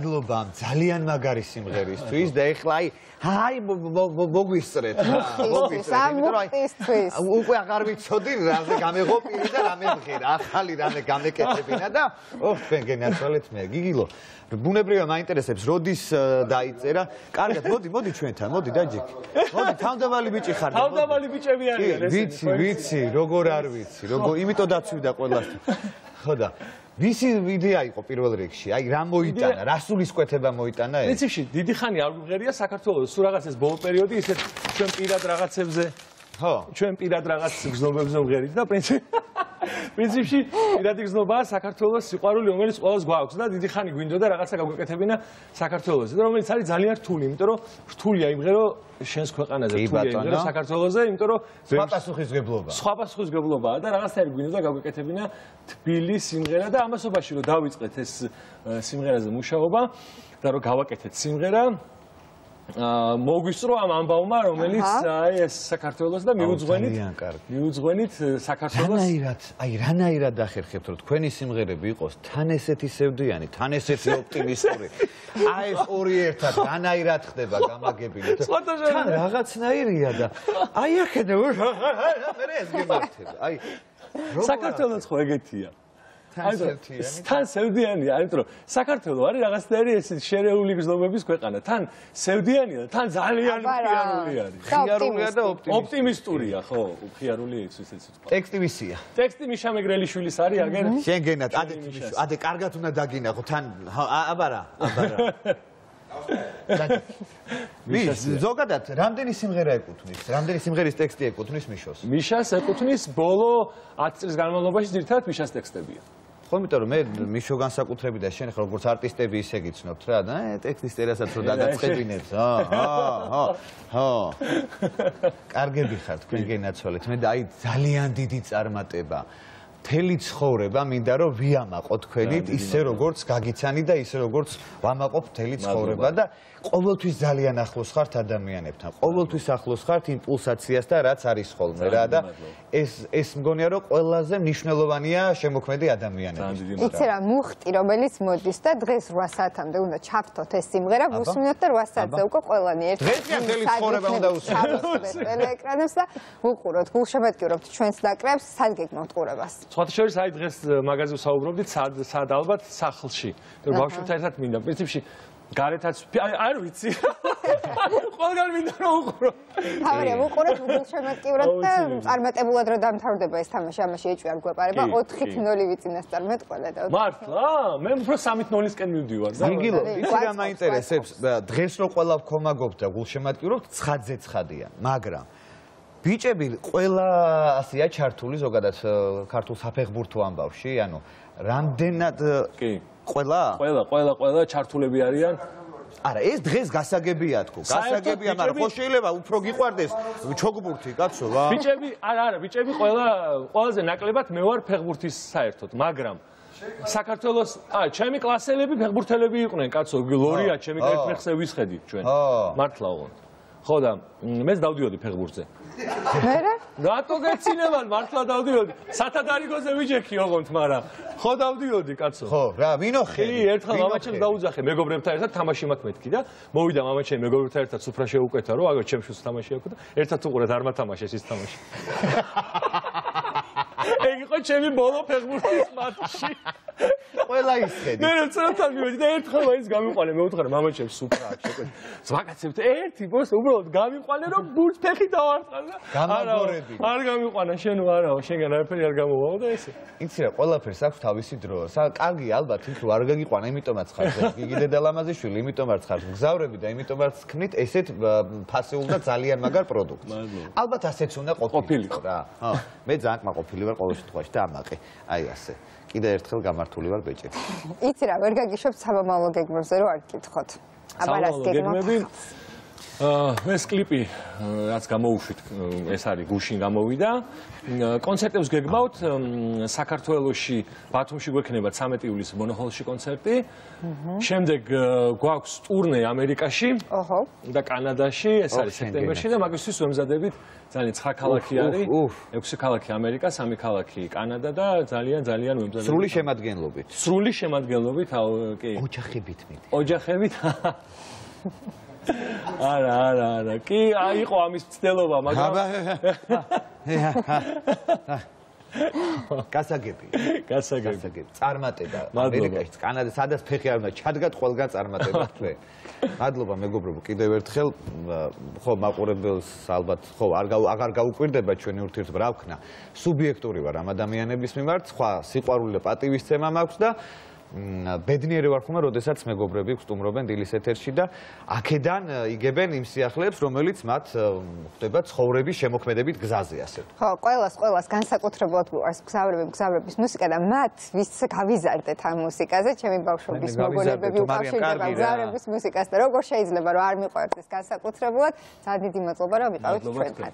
მადლობა ძალიან მაგარი სიმღერისთვის და ეხლა აი აი მოგვისწრეთ მოგვისწრეთ უკვე აღარ ვიცოდი რაზე გამეღო პირი და რამე მღერა. ახალი რამე გამეკეთებინა და ოხ თქვენ გენაცვალეთ მე. გიგილო ბუნებრივია მაინტერესებს როდის დაიწერა? კარგად მოდი მოდი ჩვენთან მოდი დაჯიქ მოდი თავდამალი ბიჭი ხარ თავდამალი ბიჭები არიან ესენი ვიცი ვიცი როგორ არ ვიცი როგორ იმიტომ დაცვიდა ყველასთან. ხო და ვისი იდეა იყო პირველ რიგში? აი რა მოიტანა, რა სულისკვეთება მოიტანა ეს? პრინციპში დიდი ხანი არ გვღერია საქართველოს სულ რაღაც ეს ბოლო პერიოდი ისეთ ჩვენ პირად რაღაცებზე ხო, ჩვენ პირად რაღაც გზნობებზე ვღერით და პრინციპში პრინციპში პირადი გზნობაა საქართველოს სიყვარული, რომელიც ყოველს გვაქვს და დიდი ხანი გვინდოდა რაღაცა გაგვეკეთებინა საქართველოს. და რომელიც არის ძალიან რთული, იმიტომ რომ რთულია იმღერო შენს ქვეყანაზე, რთულია იმღერო საქართველოსზე, იმიტომ რომ სხვა პასუხისგებლობა. სხვა პასუხისგებლობაა და რაღაცაერი გვინდოდა გაგვეკეთებინა თბილი სიმღერა და ამასობაში რომ დავიწყეთ ეს სიმღერაზე მუშაობა და რომ გავაკეთეთ სიმღერა მოგვისწრო ამ ამბავმა რომელიც აი ეს საქართველოს და მიუძღვენით მიუძღვენით საქართველოს რანაირად აი რანაირად ახერხებთ რომ თქვენი სიმღერები იყოს თან ესეთი სევდიანი თან ესეთი ოპტიმისტური. აი ეს ორი ერთად რანაირად ხდება გამაგებინეთ თან რაღაცნაირია და აი ახედე მე ეს გემართება. აი საქართველოს ხო ეგეთია თან სევდიანია, იმიტომ რომ საქართველოს არის რაღაცნაირი ეს შერეული გზნობების ქვეყანა. თან სევდიანია, თან ძალიან მხიარული არის. მხიარულია და ოპტიმისტურია, ხო, მხიარული ის ის ის. ტექსტი ვისია? ტექსტი მიშა მეგრელიშვილის არის, აგერ. შენ გენათ, ადე ადე კარგად უნდა დაგინახო, თან აბარა, აბარა. მიშას ზოგადად რამდენი სიმღერა ეკუთვნის? რამდენი სიმღერის ტექსტი ეკუთვნის მიშოს? მიშას ეკუთვნის ბოლო 10 წლის განმავლობაში ძირთადად მიშას ტექსტებია. ხო, იმიტომ რომ მე მიშო განსაკუთრებით და შენ ხო როგორც არტისტები ისე გიცნობთ რა და ტექსტის წერასაც რო დაგაწყებინებს, ჰა, ჰა, ჰა. კარგები ხართ თქვენ გენაცვალეთ. მე და აი ძალიან დიდი წარმატება. მთელი ცხოვრება მინდა რომ ვიამაყო თქვენით ისე როგორც გაგიცანი და ისე როგორც ვამაყობ მთელი ცხოვრება და ყოველთვის ძალიან ახლოს ხართ ადამიანებთან. ყოველთვის ახლოს ხართ იმ პულსაციას და რაც არის ხოლმე რა და ეს ეს მგონია რომ ყველაზე მნიშვნელოვანია შემოქმედი ადამიანები. იცი რა მუხტი რომელიც მოდის და დღეს 8 საათამდე უნდა ჩავთოთ ეს სიმღერა გუსმინოთ და 8 საათზე უკვე ყველანი ერთი დღესია მთელი ცხოვრება უნდა უსმინოთ ტელეეკრანებს და უყუროთ. გულშემატკივრობთ ჩვენს ნაკრებს სად გეკმოთ ყურებას. სხვათა შორის აი დღეს მაგაზე ვსაუბრობდით სად ალბათ სახლში. და ბავშვებთან ერთად მინდა პრინციპში გარეთაც არ ვიცი. ყველგან მინდა რომ უყურო. თავია უყურებ Google შემოწივრად და წარმატებულად რომ დამთავრდება ეს თამაში, ამაში ეჭვი არ გვეპარება 4-0 ვიწინასწარ მეტყველა და მართლა? მე უფრო 3-0-ისკენ მივდივარ და იგილო, იცი რა მაინტერესებს? დღეს რო ყველა ვქომაგობ და გულშემატკივრობ, ცხადზე ცხადია, მაგრამ ბიჭები ყველა ასეა ჩართული ზოგადად ქართულ საფეხბურთო ამბავში, ანუ რამდენად კი ყველა? ყველა, ყველა, ყველა ჩართულები არიან. არა, ეს დღეს გასაგებია თქო. გასაგებია, მაგრამ ხო შეიძლება უფრო გიყვარდეს ჩოგბურთი, კაცო, რა. ბიჭები, არა, არა, ბიჭები ყველა ყველაზე ნაკლებად მე ვარ ფეხბურთის საერთოდ, მაგრამ საქართველოს, აა, ჩემი კლასელები ფეხბურთელები იყვნენ, კაცო, გლორია, ჩემი კეთმეხზე ვისხედი ჩვენ. მართლა ოღონდ. ხო და მეც დავდიოდი ფეხბურთზე. მერე? რატო გეცინებან მართლა დავდიოდი? სათადარიგოზე ვიჯექი ოღონდ, მაგრამ ხო დავდიოდი, კაცო. ხო, რა, ვინოხე? კი, ერთხელ მამაჩემ დაუძახე მეგობრებთან ერთად თამაში მაქვს მეთქი და მოვიდა მამაჩემ მეგობრებთან ერთად სუფრა შეუკეთა, რომ აგერ ჩემს შუს თამაში აქვს და ერთად უყურეთ არ მათამაშეს ის თამაში. ეგ იყო ჩემი ბოლო ფეხბურთის მატჩი. ყველა ისხედი. მე როცათან მივედი და ერთხელ მაინც გამიყვანე, მე ვუთხარ მამაჩემ სუფრა შეკვეთა. ზვაკაცებთ ერთი ბოს უბრალოდ გამიყვანე რომ ბურთს ფეხი დავარტყა და გამაგორები. არ გამიყვანა შენ არაო, შენგან არაფერი არ გამოვაო და ესე. იცი რა, ყველაფერს აქვს თავისი დრო. სა კარგი ალბათ იქ რო არ გაგიყვანა, იმიტომაც ხარ გიგი დედალამაზიშვილი, იმიტომაც ხარ გზავრები და იმიტომაც ხმით ესეთ ფასეულ და ძალიან მაგარ პროდუქტს. ალბათ ასეც უნდა ყოფილიყო რა. ხო, მე ძალიან კმაყოფილი ვარ ყოველ შემთხვევაში და ამაყი. აი ასე. კიდე ერთხელ გამართული ვარ ბეჭები. იცი რა, ვერ გაგიშვებ სამომავლო გეგმებზე რო არ გკითხოთ. აბა რას გეგმები? ეს კლიპი რაც გამოუშვით ეს არის გუშინ გამოვიდა. კონცერტებს გეგმავთ საქართველოსში ბათუმში გვექნება 13 ივლისის მონოჰოლში კონცერტი. შემდეგ გვაქვს ტურნე ამერიკაში ოჰო. და კანადაში ეს არის სექტემბერში და მაგისთვის ვემზადებით ძალიან 9 ქალაქი არის. 6 ქალაქი ამერიკა 3 ქალაქი კანადა და ძალიან ძალიან ვემზადებით სრული შემადგენლობით. სრული შემადგენლობით კი. ოჯახებით მიდი ოჯახებით არა, არა, არა. კი, აიყო ამის ცდელობა, მაგრამ გასაგები. გასაგები. წარმატება. ამერიკაში, კანადაში, სადაც ფეხი არ უნდა ჩადგათ, ყველგან წარმატება თქვენ. მადლობა მეგობრებო, კიდევ ერთხელ ხო მაყურებელს ალბათ ხო არ აღარ გაუკვირდება ჩვენი ურთიერთობა, რა ვქნა. სუბიექტური ვარ ამ ადამიანების მიმართ, სხვა სიყვარული და პატივისცემა მაქვს და ბედნიერი ვარ ხომ, როდესაც მეგობრები ვსტუმრობენ დილის ეთერში და აქედან იგებენ იმ სიახლეებს, რომელიც მათ ხდება ცხოვრების შემოქმედებით გზაზე, ასე. ხო, ყოველას, ყოველას განსაკუთრებულად გვყავს გზავრები, გზავრების მუსიკა და მათ ვის გავიზარდეთ ამ მუსიკაზე, ჩემი ბავშვობის მოგონებები უკავშირდება გზავრების მუსიკას და როგორ შეიძლება რომ არ მიყვარდეს განსაკუთრებულად, ძალიან დიდი მადლობა რომ ვიყავით ჩვენთან.